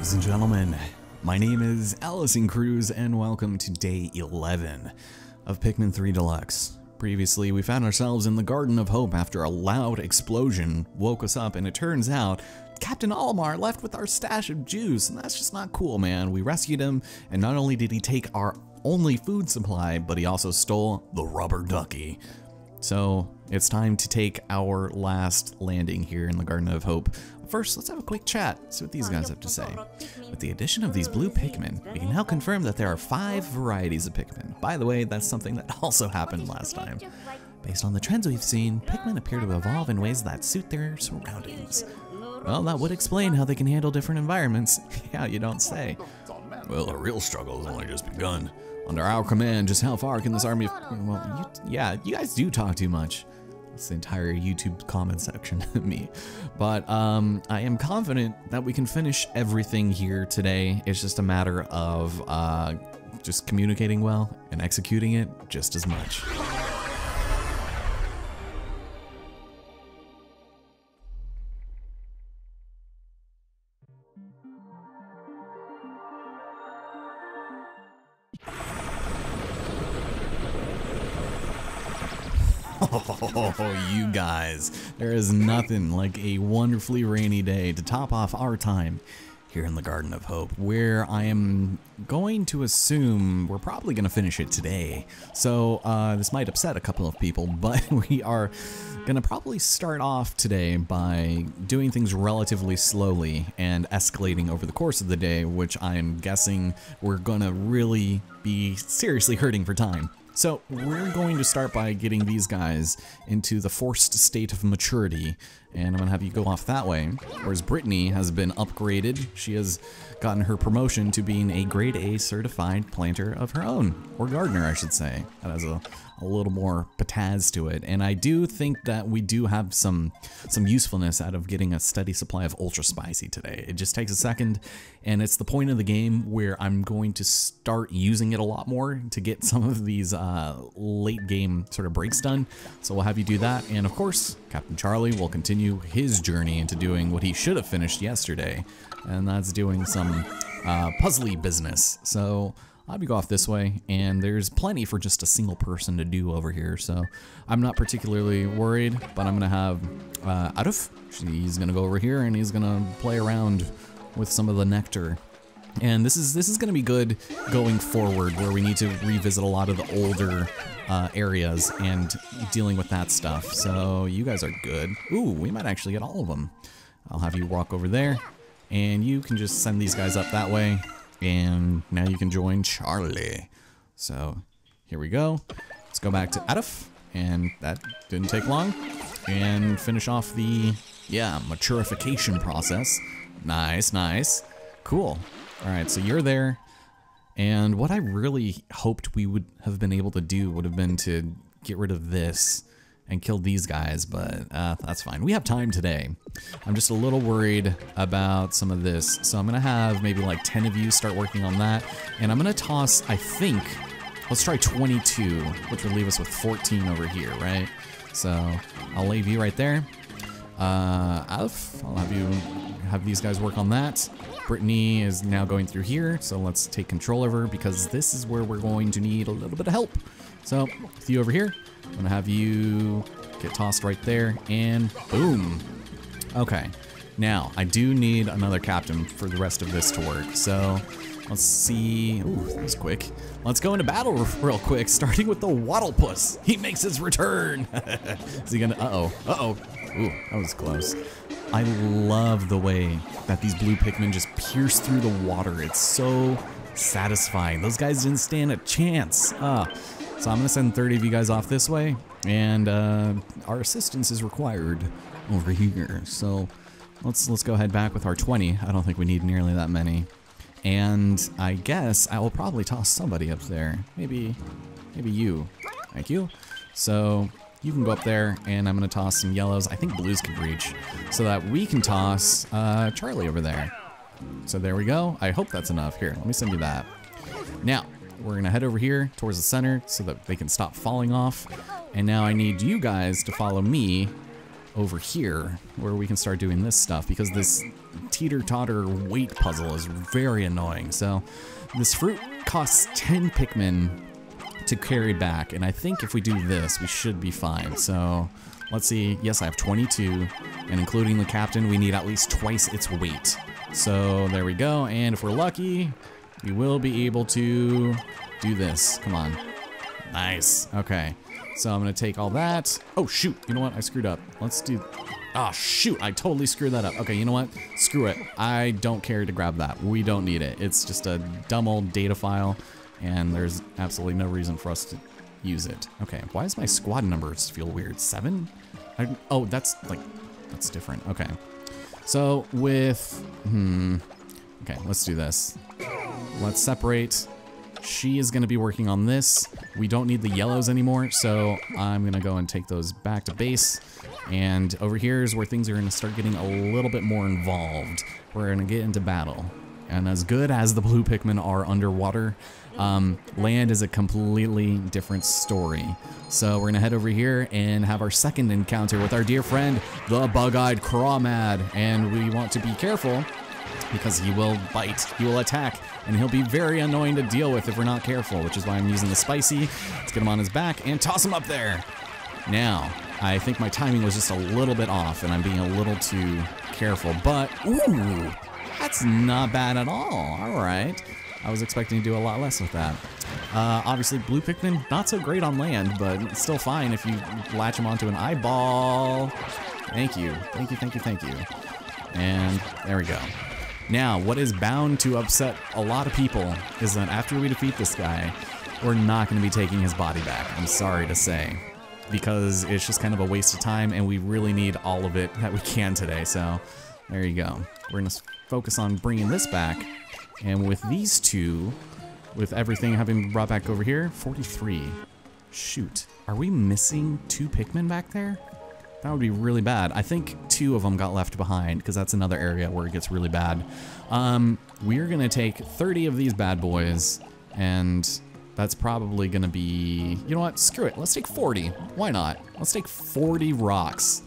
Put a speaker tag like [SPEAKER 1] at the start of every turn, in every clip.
[SPEAKER 1] Ladies and gentlemen, my name is Elison Cruz and welcome to day 11 of Pikmin 3 Deluxe. Previously, we found ourselves in the Garden of Hope after a loud explosion woke us up and it turns out Captain Olimar left with our stash of juice and that's just not cool, man. We rescued him and not only did he take our only food supply, but he also stole the rubber ducky. So it's time to take our last landing here in the Garden of Hope. First, let's have a quick chat, see what these guys have to say. With the addition of these blue Pikmin, we can now confirm that there are five varieties of Pikmin. By the way, that's something that also happened last time. Based on the trends we've seen, Pikmin appear to evolve in ways that suit their surroundings. Well, that would explain how they can handle different environments. yeah, you don't say. Well, the real struggle has only just begun. Under our command, just how far can this army... Well, you, yeah, you guys do talk too much. It's the entire YouTube comment section, me. But um, I am confident that we can finish everything here today. It's just a matter of uh, just communicating well and executing it just as much. Oh, you guys. There is nothing like a wonderfully rainy day to top off our time here in the Garden of Hope, where I am going to assume we're probably going to finish it today. So uh, this might upset a couple of people, but we are going to probably start off today by doing things relatively slowly and escalating over the course of the day, which I'm guessing we're going to really be seriously hurting for time. So we're going to start by getting these guys into the forced state of maturity, and I'm gonna have you go off that way. Whereas Brittany has been upgraded. She has gotten her promotion to being a grade A certified planter of her own, or gardener, I should say. That has a, a little more pizzazz to it. And I do think that we do have some some usefulness out of getting a steady supply of ultra spicy today. It just takes a second, and it's the point of the game where I'm going to start using it a lot more to get some of these uh, late game sort of breaks done. So we'll have you do that, and of course, Captain Charlie will continue his journey into doing what he should have finished yesterday, and that's doing some uh, puzzly business. So I'll be go off this way, and there's plenty for just a single person to do over here, so I'm not particularly worried, but I'm gonna have uh, Alph, he's gonna go over here and he's gonna play around with some of the nectar. And this is this is gonna be good going forward, where we need to revisit a lot of the older uh, areas and dealing with that stuff. So you guys are good. Ooh, we might actually get all of them. I'll have you walk over there, and you can just send these guys up that way and now you can join Charlie. So here we go. Let's go back to Alph, and that didn't take long. And finish off the, yeah, maturification process. Nice, nice. Cool. All right, so you're there. And what I really hoped we would have been able to do would have been to get rid of this and kill these guys, but uh, that's fine. We have time today. I'm just a little worried about some of this, so I'm gonna have maybe like 10 of you start working on that, and I'm gonna toss, I think, let's try 22, which would leave us with 14 over here, right? So I'll leave you right there. Uh, Alph, I'll have you have these guys work on that. Brittany is now going through here, so let's take control of her because this is where we're going to need a little bit of help. So, with you over here, I'm gonna have you get tossed right there, and boom. Okay, now I do need another captain for the rest of this to work, so let's see. Ooh, that was quick. Let's go into battle real quick, starting with the Waddlepuss. He makes his return. is he gonna, uh-oh, uh-oh. Ooh, that was close. I love the way that these blue Pikmin just pierce through the water. It's so satisfying. Those guys didn't stand a chance. Ah. So I'm gonna send 30 of you guys off this way, and uh, our assistance is required over here. So let's let's go head back with our 20. I don't think we need nearly that many. And I guess I will probably toss somebody up there. Maybe, maybe you. Thank you. So you can go up there, and I'm gonna toss some yellows. I think blues can reach, so that we can toss uh, Charlie over there. So there we go. I hope that's enough. Here, let me send you that. Now, we're gonna head over here towards the center so that they can stop falling off. And now I need you guys to follow me over here where we can start doing this stuff because this teeter-totter weight puzzle is very annoying. So this fruit costs 10 Pikmin to carry back, and I think if we do this, we should be fine. So let's see. Yes, I have 22, and including the captain, we need at least twice its weight. So there we go, and if we're lucky, we will be able to do this. Come on. Nice. Okay. So I'm gonna take all that. Oh shoot, you know what? I screwed up. Let's do, oh shoot, I totally screwed that up. Okay, you know what? Screw it. I don't care to grab that. We don't need it. It's just a dumb old data file and there's absolutely no reason for us to use it. Okay, why does my squad numbers feel weird? Seven? I, oh, that's like, that's different. Okay. So with, hmm, okay, let's do this. Let's separate she is going to be working on this. We don't need the yellows anymore, so I'm going to go and take those back to base. And over here is where things are going to start getting a little bit more involved. We're going to get into battle. And as good as the blue Pikmin are underwater, um, land is a completely different story. So we're going to head over here and have our second encounter with our dear friend, the Bug-Eyed Crawmad. And we want to be careful because he will bite, he will attack, and he'll be very annoying to deal with if we're not careful, which is why I'm using the spicy. Let's get him on his back and toss him up there. Now, I think my timing was just a little bit off and I'm being a little too careful, but ooh, that's not bad at all. All right. I was expecting to do a lot less with that. Uh, obviously, blue Pikmin, not so great on land, but still fine if you latch them onto an eyeball. Thank you. Thank you, thank you, thank you. And there we go. Now, what is bound to upset a lot of people is that after we defeat this guy, we're not going to be taking his body back, I'm sorry to say. Because it's just kind of a waste of time and we really need all of it that we can today, so there you go. We're going to focus on bringing this back, and with these two, with everything having brought back over here, 43. Shoot, are we missing two Pikmin back there? That would be really bad. I think two of them got left behind because that's another area where it gets really bad. Um, we're going to take 30 of these bad boys and that's probably going to be... You know what? Screw it. Let's take 40. Why not? Let's take 40 rocks.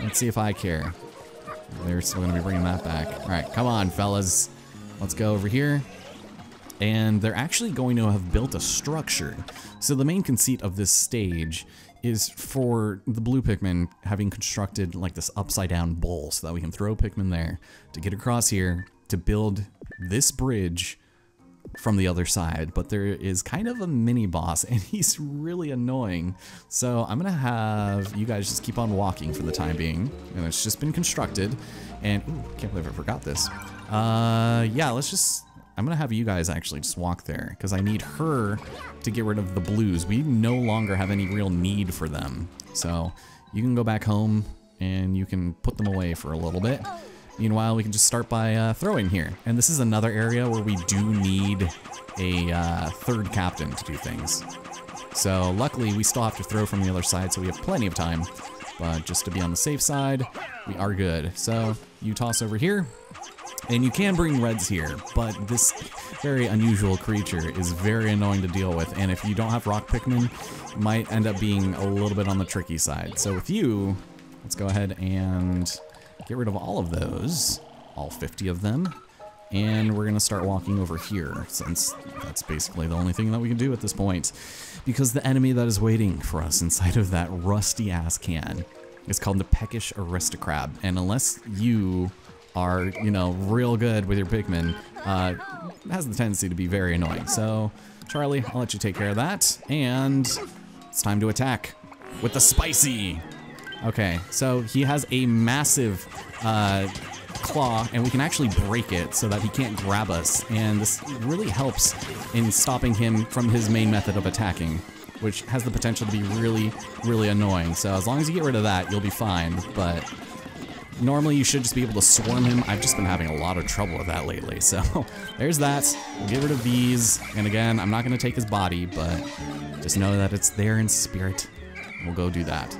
[SPEAKER 1] Let's see if I care. They're still going to be bringing that back. All right, come on, fellas. Let's go over here. And they're actually going to have built a structure. So the main conceit of this stage is for the blue Pikmin having constructed like this upside down bowl so that we can throw Pikmin there to get across here to build this bridge from the other side, but there is kind of a mini boss and he's really annoying. So I'm gonna have you guys just keep on walking for the time being. And it's just been constructed and, ooh, can't believe I forgot this. Uh, yeah, let's just I'm gonna have you guys actually just walk there because I need her to get rid of the blues. We no longer have any real need for them. So you can go back home and you can put them away for a little bit. Meanwhile, we can just start by uh, throwing here. And this is another area where we do need a uh, third captain to do things. So luckily, we still have to throw from the other side, so we have plenty of time. But just to be on the safe side, we are good. So you toss over here, and you can bring reds here, but this very unusual creature is very annoying to deal with, and if you don't have rock Pikmin, might end up being a little bit on the tricky side. So with you, let's go ahead and get rid of all of those, all 50 of them, and we're gonna start walking over here, since that's basically the only thing that we can do at this point, because the enemy that is waiting for us inside of that rusty ass can is called the Peckish Aristocrab, and unless you are, you know, real good with your Pikmin, uh, has the tendency to be very annoying. So, Charlie, I'll let you take care of that. And it's time to attack with the spicy. Okay, so he has a massive uh, claw, and we can actually break it so that he can't grab us. And this really helps in stopping him from his main method of attacking, which has the potential to be really, really annoying. So as long as you get rid of that, you'll be fine. But Normally you should just be able to swarm him. I've just been having a lot of trouble with that lately. So there's that. We'll get rid of these. And again, I'm not going to take his body, but just know that it's there in spirit. We'll go do that.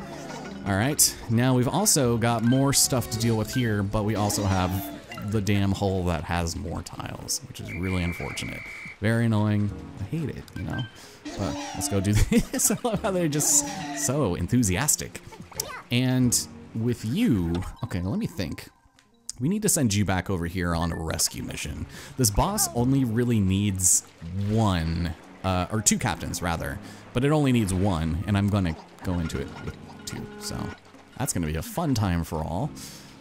[SPEAKER 1] All right. Now we've also got more stuff to deal with here, but we also have the damn hole that has more tiles, which is really unfortunate. Very annoying. I hate it, you know? But let's go do this. I love how they're just so enthusiastic. And with you, okay, let me think. We need to send you back over here on a rescue mission. This boss only really needs one, uh, or two captains rather, but it only needs one, and I'm gonna go into it with two, so that's gonna be a fun time for all.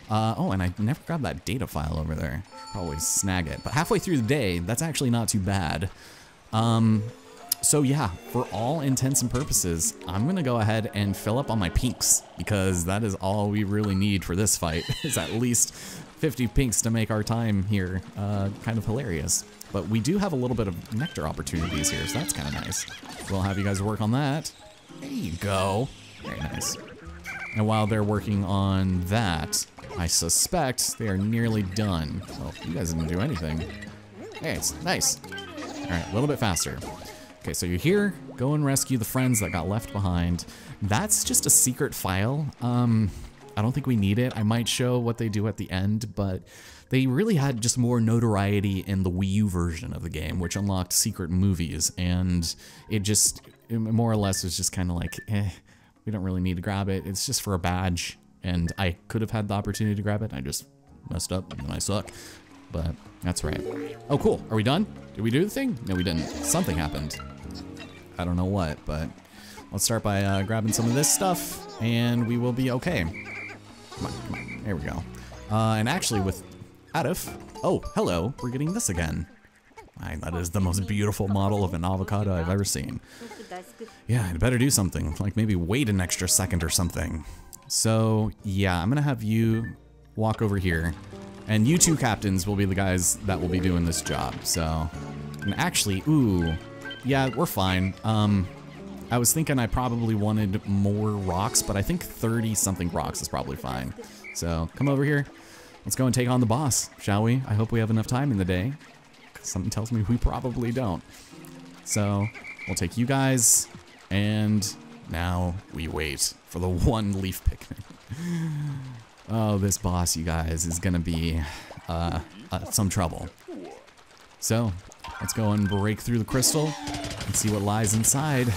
[SPEAKER 1] Uh, oh, and I never grabbed that data file over there. Probably snag it, but halfway through the day, that's actually not too bad. Um, so yeah, for all intents and purposes, I'm gonna go ahead and fill up on my pinks because that is all we really need for this fight is at least 50 pinks to make our time here uh, kind of hilarious. But we do have a little bit of nectar opportunities here, so that's kind of nice. We'll have you guys work on that. There you go. Very nice. And while they're working on that, I suspect they are nearly done. Well, you guys didn't do anything. Hey, it's nice. All right, a little bit faster. Okay, so you're here, go and rescue the friends that got left behind. That's just a secret file. Um, I don't think we need it. I might show what they do at the end, but they really had just more notoriety in the Wii U version of the game, which unlocked secret movies, and it just, it more or less was just kind of like, eh, we don't really need to grab it. It's just for a badge, and I could have had the opportunity to grab it. I just messed up, and I suck, but that's right. Oh, cool. Are we done? Did we do the thing? No, we didn't. Something happened. I don't know what, but let's start by uh, grabbing some of this stuff, and we will be okay. Come on, come on. There we go. Uh, and actually, with Alph, oh, hello, we're getting this again. That is the most beautiful model of an avocado I've ever seen. Yeah, I'd better do something, like maybe wait an extra second or something. So, yeah, I'm gonna have you walk over here, and you two captains will be the guys that will be doing this job, so... And actually, ooh, yeah, we're fine. Um, I was thinking I probably wanted more rocks, but I think 30 something rocks is probably fine. So come over here. Let's go and take on the boss, shall we? I hope we have enough time in the day. Something tells me we probably don't. So we'll take you guys, and now we wait for the one leaf Pikmin. Oh, this boss, you guys, is gonna be uh, uh, some trouble. So Let's go and break through the crystal and see what lies inside.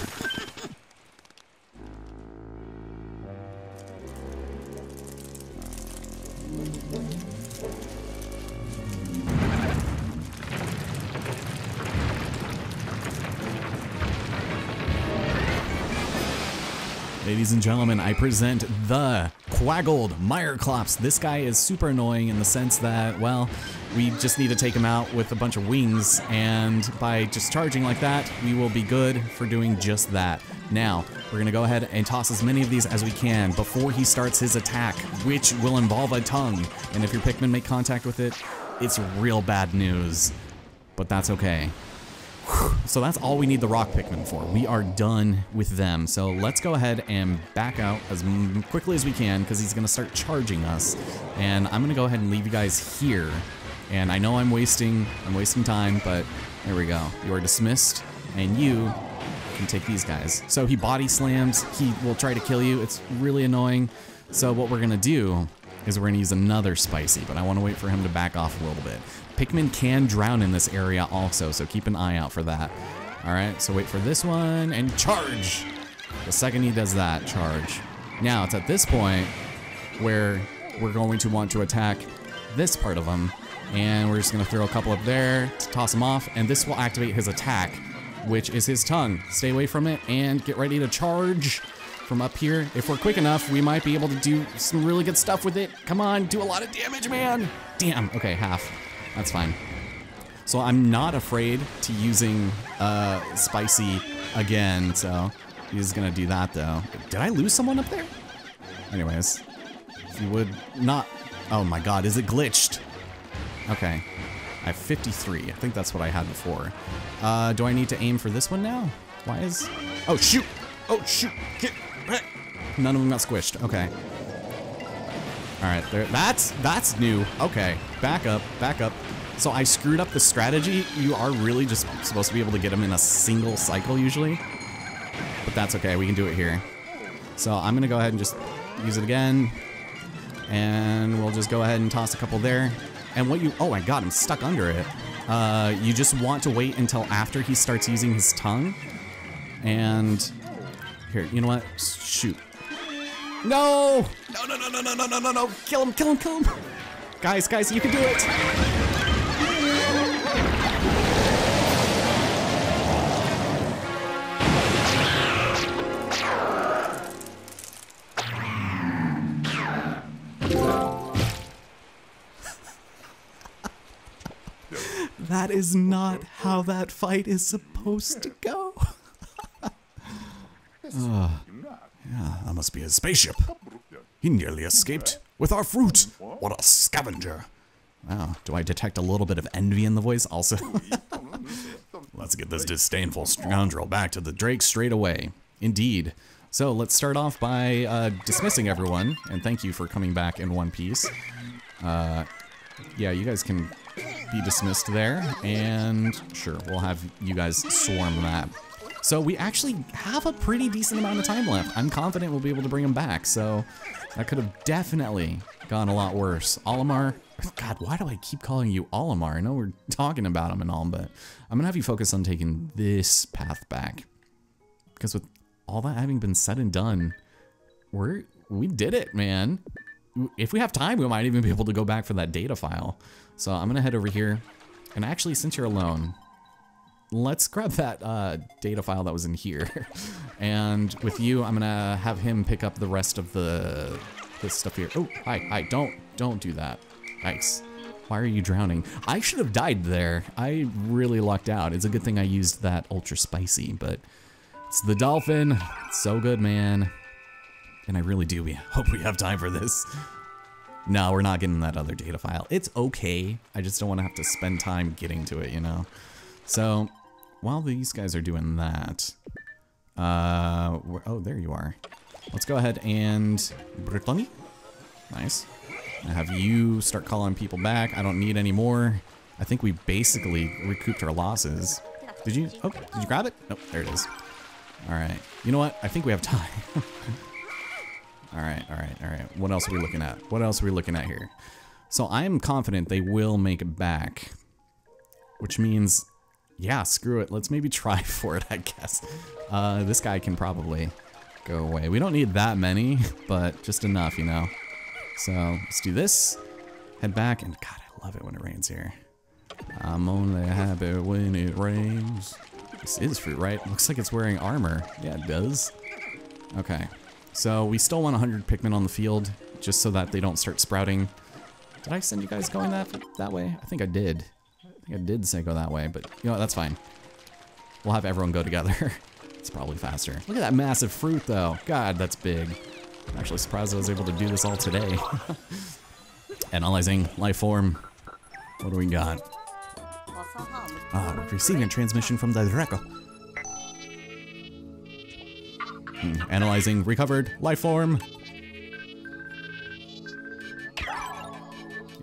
[SPEAKER 1] Ladies and gentlemen, I present the Quaggled Mireclops. This guy is super annoying in the sense that, well, we just need to take him out with a bunch of wings, and by just charging like that, we will be good for doing just that. Now, we're gonna go ahead and toss as many of these as we can before he starts his attack, which will involve a tongue. And if your Pikmin make contact with it, it's real bad news. But that's okay. So that's all we need the rock Pikmin for. We are done with them. So let's go ahead and back out as quickly as we can because he's going to start charging us. And I'm going to go ahead and leave you guys here. And I know I'm wasting, I'm wasting time, but there we go. You are dismissed and you can take these guys. So he body slams, he will try to kill you. It's really annoying. So what we're going to do is we're going to use another spicy, but I want to wait for him to back off a little bit. Pikmin can drown in this area also, so keep an eye out for that. All right, so wait for this one and charge. The second he does that, charge. Now, it's at this point where we're going to want to attack this part of him, and we're just going to throw a couple up there to toss him off, and this will activate his attack, which is his tongue. Stay away from it and get ready to charge from up here. If we're quick enough, we might be able to do some really good stuff with it. Come on, do a lot of damage, man. Damn, okay, half. That's fine. So I'm not afraid to using uh, Spicy again, so he's gonna do that though. Did I lose someone up there? Anyways, if you would not... Oh my god, is it glitched? Okay. I have 53. I think that's what I had before. Uh, do I need to aim for this one now? Why is... Oh, shoot! Oh, shoot! Get back! None of them got squished. Okay. All right, there. That's that's new. Okay, back up, back up. So I screwed up the strategy. You are really just supposed to be able to get them in a single cycle usually, but that's okay. We can do it here. So I'm gonna go ahead and just use it again, and we'll just go ahead and toss a couple there. And what you? Oh my God, I'm stuck under it. Uh, you just want to wait until after he starts using his tongue, and here, you know what? Shoot. No! No, no, no, no, no, no, no, no, no! Kill him, kill him, kill him! Guys, guys, you can do it! That is not how that fight is supposed to go. uh, yeah, that must be his spaceship. He nearly escaped with our fruit. What a scavenger. Wow, do I detect a little bit of envy in the voice also? let's get this disdainful scoundrel back to the Drake straight away. Indeed. So let's start off by uh, dismissing everyone, and thank you for coming back in one piece. Uh, yeah, you guys can be dismissed there, and sure, we'll have you guys swarm that. So we actually have a pretty decent amount of time left. I'm confident we'll be able to bring him back, so that could have definitely gone a lot worse. Olimar, God, why do I keep calling you Olimar? I know we're talking about him and all, but I'm gonna have you focus on taking this path back. Because with all that having been said and done, we're, we did it, man. If we have time, we might even be able to go back for that data file. So I'm gonna head over here, and actually, since you're alone, let's grab that uh, data file that was in here. and with you, I'm gonna have him pick up the rest of the this stuff here. Oh, hi, hi, don't, don't do that. Nice. Why are you drowning? I should have died there. I really lucked out. It's a good thing I used that ultra spicy, but it's the dolphin. It's so good, man. And I really do we hope we have time for this. No, we're not getting that other data file. It's okay. I just don't want to have to spend time getting to it, you know? So, while these guys are doing that, uh, oh, there you are. Let's go ahead and Brittany. Nice. I have you start calling people back. I don't need any more. I think we basically recouped our losses. Did you? Oh, did you grab it? Oh, there it is. All right. You know what? I think we have time. all right, all right, all right. What else are we looking at? What else are we looking at here? So I am confident they will make it back, which means, yeah, screw it. Let's maybe try for it, I guess. Uh, this guy can probably go away. We don't need that many, but just enough, you know. So let's do this. Head back, and God, I love it when it rains here. I'm only happy when it rains. This is fruit, right? Looks like it's wearing armor. Yeah, it does. Okay. So we still want 100 Pikmin on the field, just so that they don't start sprouting. Did I send you guys going that that way? I think I did. I did say go that way, but you know what, that's fine. We'll have everyone go together. it's probably faster. Look at that massive fruit, though. God, that's big. I'm actually surprised I was able to do this all today. Analyzing life form. What do we got? Ah, we're receiving a transmission from the Draco. Hmm, Analyzing recovered life form.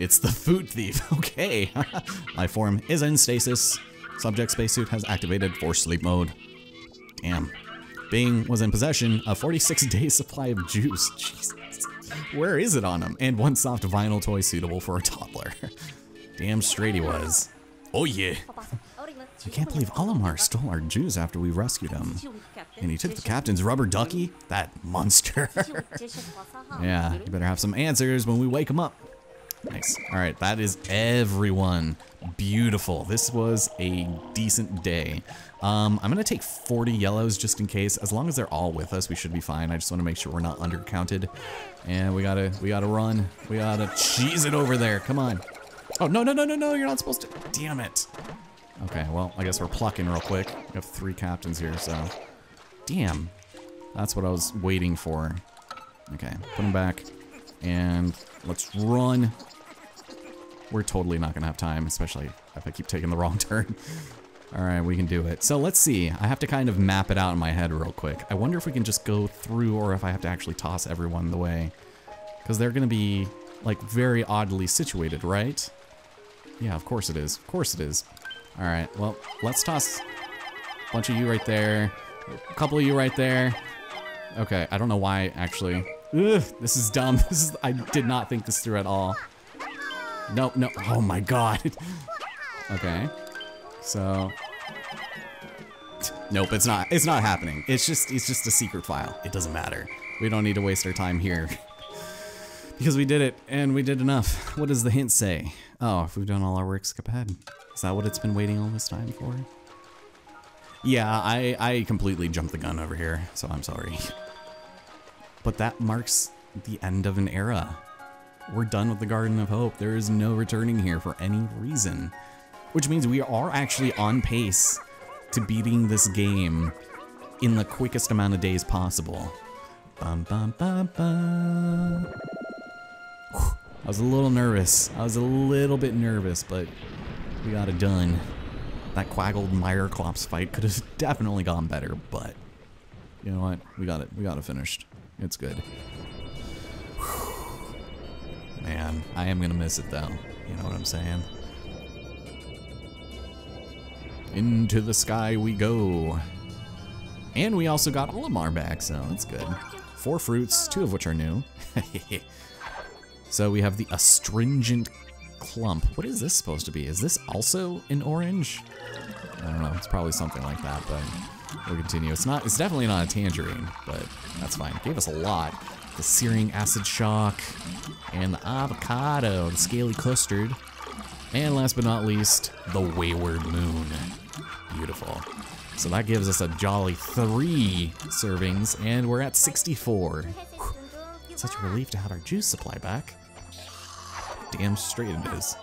[SPEAKER 1] It's the food thief. Okay. life form is in stasis. Subject spacesuit has activated for sleep mode. Damn. Bing was in possession of 46 days supply of juice. Jesus. Where is it on him? And one soft vinyl toy suitable for a toddler. Damn straight he was. Oh yeah. I can't believe Olimar stole our juice after we rescued him. And he took the captain's rubber ducky? That monster. yeah, you better have some answers when we wake him up. Nice. Alright, that is everyone. Beautiful. This was a decent day. Um, I'm gonna take 40 yellows just in case. As long as they're all with us, we should be fine. I just want to make sure we're not undercounted. And we gotta, we gotta run. We gotta cheese it over there. Come on. Oh, no, no, no, no, no, you're not supposed to. Damn it. Okay, well, I guess we're plucking real quick. We have three captains here, so. Damn. That's what I was waiting for. Okay, put them back. And let's run. We're totally not gonna have time, especially if I keep taking the wrong turn. All right, we can do it. So let's see. I have to kind of map it out in my head real quick. I wonder if we can just go through or if I have to actually toss everyone the way. Because they're going to be, like, very oddly situated, right? Yeah, of course it is. Of course it is. All right, well, let's toss a bunch of you right there. A couple of you right there. Okay, I don't know why, actually. Ugh, this is dumb. This is, I did not think this through at all. Nope, no. Oh my god. okay. So, nope, it's not. It's not happening. It's just. It's just a secret file. It doesn't matter. We don't need to waste our time here. because we did it, and we did enough. What does the hint say? Oh, if we've done all our work, skip ahead. Is that what it's been waiting all this time for? Yeah, I, I completely jumped the gun over here, so I'm sorry. But that marks the end of an era. We're done with the Garden of Hope. There is no returning here for any reason. Which means we are actually on pace to beating this game in the quickest amount of days possible. Bum, bum, bum. I was a little nervous. I was a little bit nervous, but we got it done. That Quaggled Mireclops fight could have definitely gone better, but you know what? We got it. We got it finished. It's good. Man, I am gonna miss it though. You know what I'm saying? Into the sky we go. And we also got Olimar back, so that's good. Four fruits, two of which are new. so we have the astringent clump. What is this supposed to be? Is this also an orange? I don't know. It's probably something like that, but we'll continue. It's not. It's definitely not a tangerine, but that's fine. It gave us a lot. The searing acid shock, and the avocado, the scaly custard, and last but not least, the wayward moon. Beautiful. So that gives us a jolly three servings, and we're at 64. Whew. Such a relief to have our juice supply back. Damn straight it is.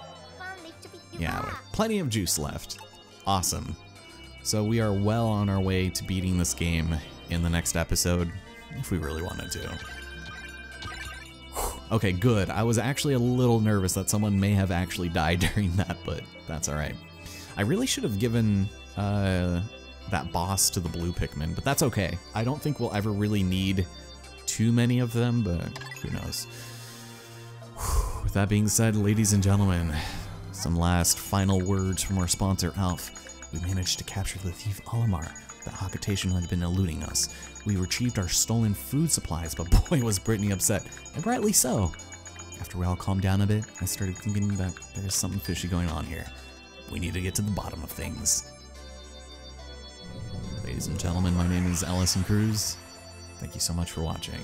[SPEAKER 1] Yeah, plenty of juice left. Awesome. So we are well on our way to beating this game in the next episode, if we really wanted to. Okay, good. I was actually a little nervous that someone may have actually died during that, but that's alright. I really should have given uh, that boss to the blue Pikmin, but that's okay. I don't think we'll ever really need too many of them, but who knows. With that being said, ladies and gentlemen, some last final words from our sponsor, Alph. We managed to capture the thief Olimar. That Hocotatian had been eluding us. We retrieved our stolen food supplies, but boy was Brittany upset, and rightly so. After we all calmed down a bit, I started thinking that there is something fishy going on here. We need to get to the bottom of things. Ladies and gentlemen, my name is Elison Cruz. Thank you so much for watching.